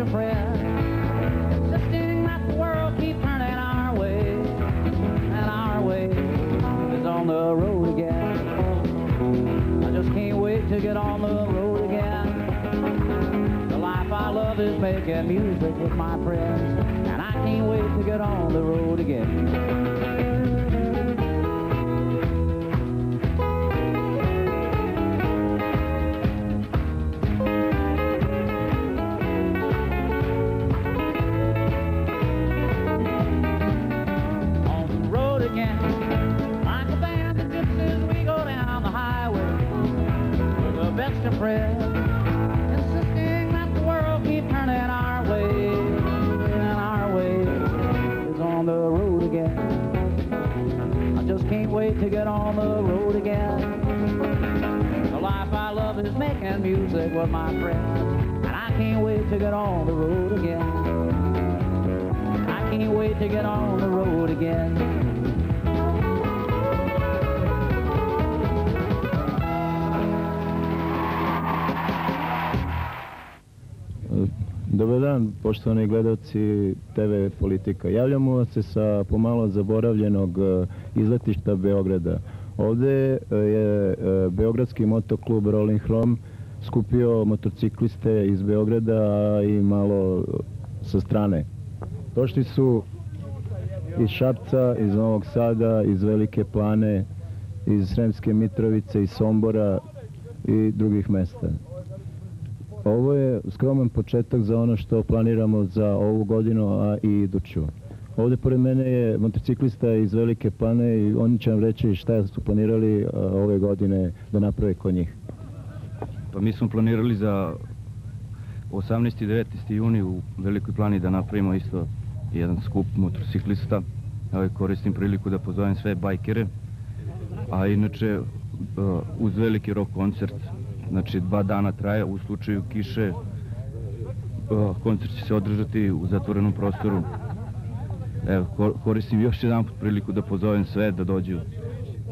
Insisting that the world keep turning our way. And our way is on the road again. I just can't wait to get on the road again. The life I love is making music with my friends. And I can't wait to get on the road again. Friends, insisting that the world keep turning our way. And our way is on the road again. I just can't wait to get on the road again. The life I love is making music with my friends. And I can't wait to get on the road again. I can't wait to get on the road again. Dobar dan, poštovani gledalci TV Politika. Javljamo se sa pomalo zaboravljenog e, izletišta Beograda. Ovde e, je e, Beogradski motoklub Rolling Chrome skupio motocikliste iz Beograda i malo sa strane. Došli su iz Šapca, iz Novog Sada, iz Velike Plane, iz Sremske Mitrovice, iz Sombora i drugih mesta. Ovo je skroman početak za ono što planiramo za ovu godinu, a i iduću. Ovde pored mene je motociklista iz Velike Plane i oni će vam reći šta su planirali ove godine da naprave kod njih. Pa mi smo planirali za 18. i 19. juni u Velikoj plani da napravimo isto jedan skup motociklista. Evo koristim priliku da pozovem sve bajkere. A inače, uz veliki rock koncert, znači dva dana traje, u slučaju kiše, uh, koncert će se održati u zatvorenom prostoru. Evo, ko- koristim još jedan put priliku da pozovem sve da dođu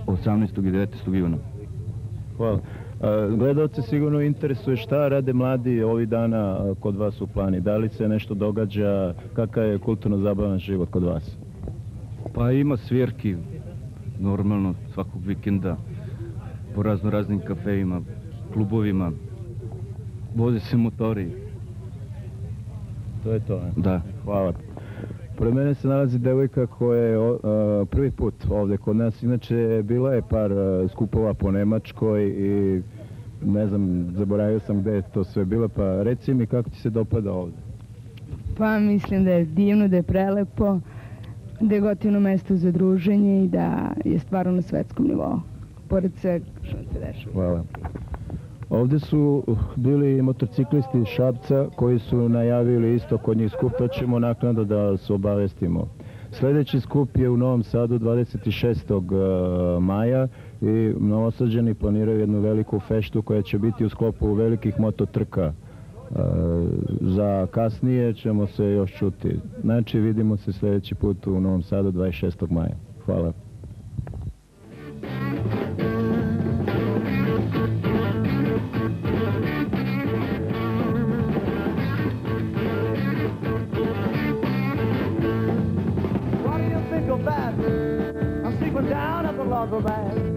18. i 19. juna. Hvala. Gledalce sigurno interesuje šta rade mladi ovih dana kod vas u plani. Da li se nešto događa, kakav je kulturno-zabavan život kod vas? Pa ima svirki, normalno, svakog vikenda, po razno raznim kafejima, klubovima, voze se motori, To je to, ne? da. Hvala. Pored mene se nalazi devojka koja je prvi put ovde kod nas. Inače, bila je par skupova po Nemačkoj i ne znam, zaboravio sam gde je to sve bilo, pa reci mi kako ti se dopada ovde. Pa mislim da je divno, da je prelepo, da je gotivno mesto za druženje i da je stvarno na svetskom nivou. Pored svega što se dešava. Hvala. Ovde su uh, bili motociklisti iz Šapca koji su najavili isto kod njih skup, to ćemo naknadno da vas obavestimo. Sledeći skup je u Novom Sadu 26. uh, maja i novosađani planiraju jednu veliku feštu koja će biti u sklopu velikih mototrka. Uh, za kasnije ćemo se još čuti. Znači vidimo se sledeći put u Novom Sadu 26. maja. Hvala. Chicago band.